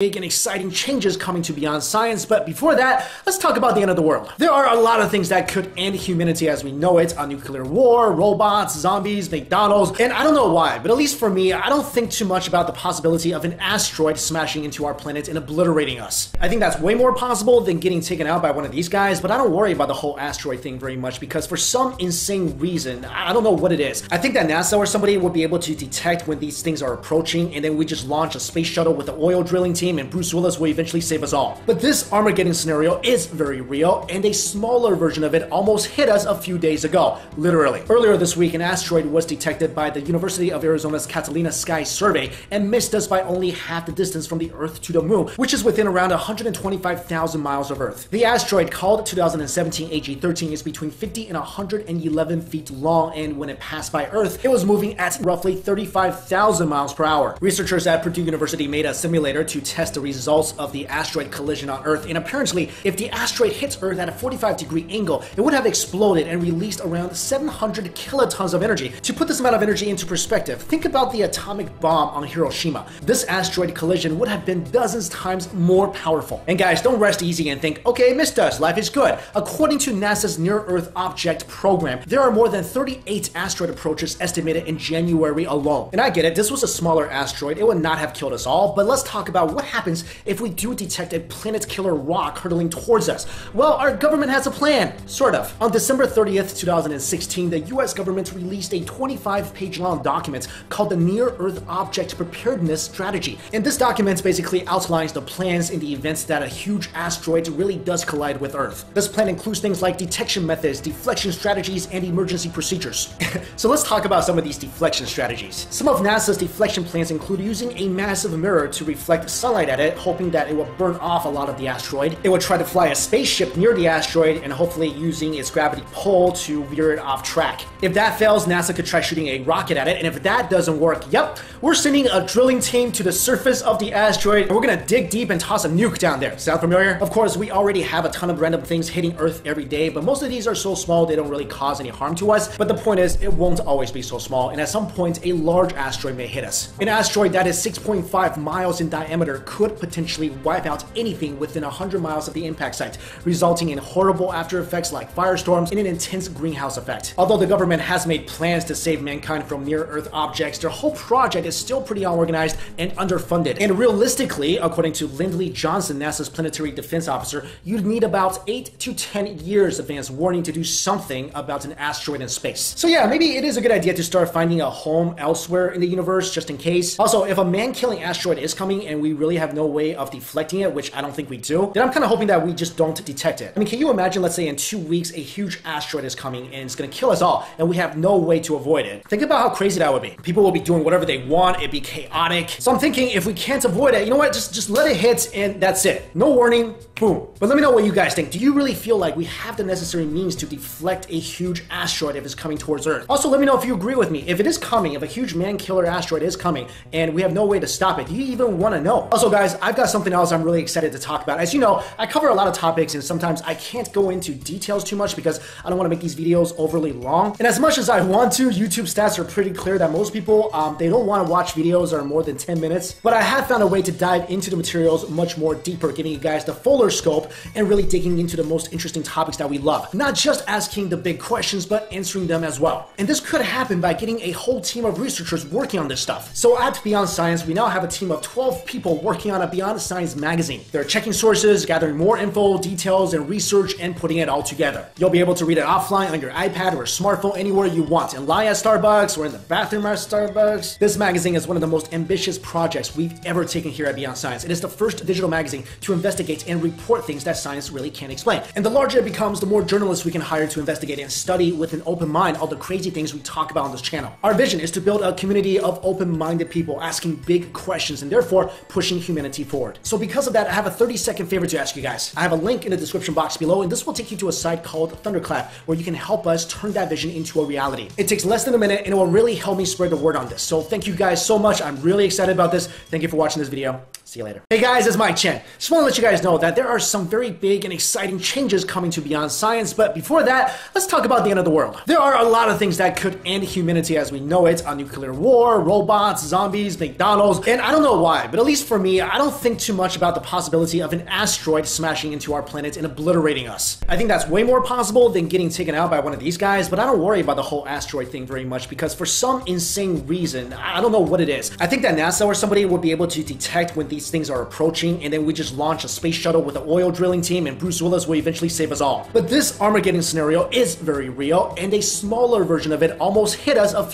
big and exciting changes coming to Beyond Science, but before that, let's talk about the end of the world. There are a lot of things that could end humanity as we know it a nuclear war, robots, zombies, McDonald's, and I don't know why, but at least for me, I don't think too much about the possibility of an asteroid smashing into our planet and obliterating us. I think that's way more possible than getting taken out by one of these guys, but I don't worry about the whole asteroid thing very much because for some insane reason, I don't know what it is. I think that NASA or somebody would be able to detect when these things are approaching, and then we just launch a space shuttle with the oil drilling team team, and Bruce Willis will eventually save us all. But this Armageddon scenario is very real, and a smaller version of it almost hit us a few days ago, literally. Earlier this week, an asteroid was detected by the University of Arizona's Catalina Sky Survey and missed us by only half the distance from the Earth to the Moon, which is within around 125,000 miles of Earth. The asteroid, called 2017 AG13, is between 50 and 111 feet long, and when it passed by Earth, it was moving at roughly 35,000 miles per hour. Researchers at Purdue University made a simulator to test test the results of the asteroid collision on Earth. And apparently, if the asteroid hits Earth at a 45 degree angle, it would have exploded and released around 700 kilotons of energy. To put this amount of energy into perspective, think about the atomic bomb on Hiroshima. This asteroid collision would have been dozens times more powerful. And guys, don't rest easy and think, okay, missed us, life is good. According to NASA's Near Earth Object Program, there are more than 38 asteroid approaches estimated in January alone. And I get it, this was a smaller asteroid, it would not have killed us all, but let's talk about what happens if we do detect a planet killer rock hurtling towards us? Well, our government has a plan, sort of. On December 30th, 2016, the US government released a 25 page long document called the Near Earth Object Preparedness Strategy. And this document basically outlines the plans in the event that a huge asteroid really does collide with Earth. This plan includes things like detection methods, deflection strategies, and emergency procedures. so let's talk about some of these deflection strategies. Some of NASA's deflection plans include using a massive mirror to reflect sunlight at it, hoping that it will burn off a lot of the asteroid. It would try to fly a spaceship near the asteroid and hopefully using its gravity pull to veer it off track. If that fails, NASA could try shooting a rocket at it, and if that doesn't work, yep, we're sending a drilling team to the surface of the asteroid and we're gonna dig deep and toss a nuke down there. Sound familiar? Of course, we already have a ton of random things hitting Earth every day, but most of these are so small they don't really cause any harm to us. But the point is, it won't always be so small, and at some point, a large asteroid may hit us. An asteroid that is 6.5 miles in diameter could potentially wipe out anything within 100 miles of the impact site, resulting in horrible after effects like firestorms and an intense greenhouse effect. Although the government has made plans to save mankind from near Earth objects, their whole project is still pretty unorganized and underfunded. And realistically, according to Lindley Johnson, NASA's planetary defense officer, you'd need about 8 to 10 years advance warning to do something about an asteroid in space. So yeah, maybe it is a good idea to start finding a home elsewhere in the universe just in case. Also, if a man-killing asteroid is coming and we really have no way of deflecting it, which I don't think we do, then I'm kind of hoping that we just don't detect it. I mean, can you imagine, let's say in two weeks, a huge asteroid is coming and it's gonna kill us all, and we have no way to avoid it? Think about how crazy that would be. People will be doing whatever they want, it'd be chaotic. So I'm thinking if we can't avoid it, you know what, just, just let it hit and that's it. No warning, boom. But let me know what you guys think. Do you really feel like we have the necessary means to deflect a huge asteroid if it's coming towards Earth? Also, let me know if you agree with me. If it is coming, if a huge man-killer asteroid is coming, and we have no way to stop it, do you even want to know? Also, guys, I've got something else I'm really excited to talk about. As you know, I cover a lot of topics and sometimes I can't go into details too much because I don't want to make these videos overly long. And as much as I want to, YouTube stats are pretty clear that most people, um, they don't want to watch videos that are more than 10 minutes. But I have found a way to dive into the materials much more deeper, giving you guys the fuller scope and really digging into the most interesting topics that we love. Not just asking the big questions, but answering them as well. And this could happen by getting a whole team of researchers working on this stuff. So at Beyond Science, we now have a team of 12 people working on a Beyond Science magazine. They're checking sources, gathering more info, details, and research, and putting it all together. You'll be able to read it offline on your iPad or smartphone anywhere you want, and lie at Starbucks or in the bathroom at Starbucks. This magazine is one of the most ambitious projects we've ever taken here at Beyond Science. It is the first digital magazine to investigate and report things that science really can't explain. And the larger it becomes, the more journalists we can hire to investigate and study with an open mind all the crazy things we talk about on this channel. Our vision is to build a community of open-minded people asking big questions and therefore pushing humanity forward. So because of that, I have a 30 second favor to ask you guys. I have a link in the description box below, and this will take you to a site called Thunderclap, where you can help us turn that vision into a reality. It takes less than a minute, and it will really help me spread the word on this. So thank you guys so much. I'm really excited about this. Thank you for watching this video. See you later. Hey guys, it's Mike Chen. Just want to let you guys know that there are some very big and exciting changes coming to Beyond Science, but before that, let's talk about the end of the world. There are a lot of things that could end humanity as we know it a nuclear war, robots, zombies, McDonald's, and I don't know why, but at least for me, I don't think too much about the possibility of an asteroid smashing into our planet and obliterating us. I think that's way more possible than getting taken out by one of these guys, but I don't worry about the whole asteroid thing very much because for some insane reason, I don't know what it is. I think that NASA or somebody would be able to detect when these things are approaching, and then we just launch a space shuttle with an oil drilling team, and Bruce Willis will eventually save us all. But this Armageddon scenario is very real, and a smaller version of it almost hit us a few